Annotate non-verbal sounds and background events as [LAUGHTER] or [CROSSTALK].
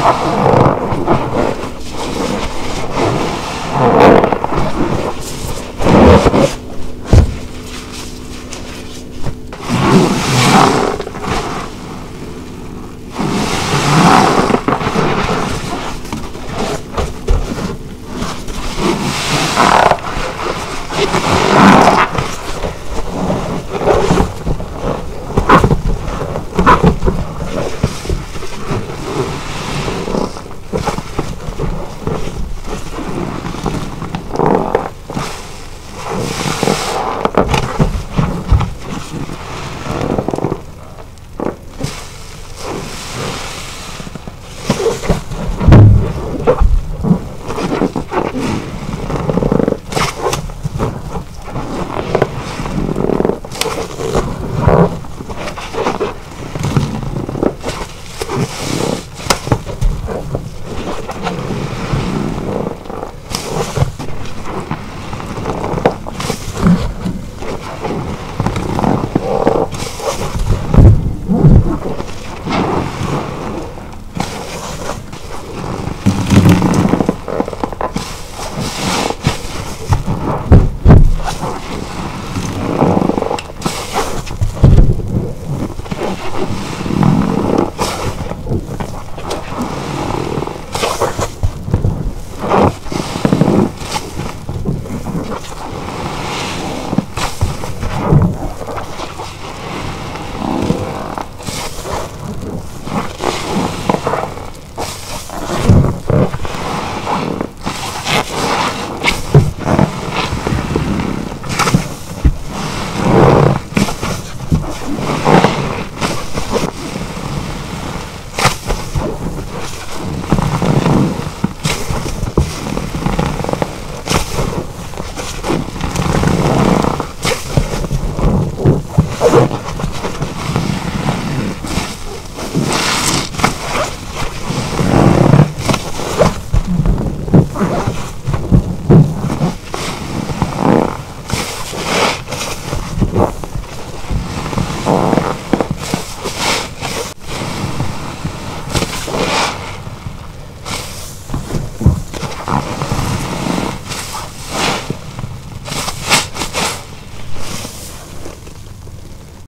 Gracias. Thank [LAUGHS] you.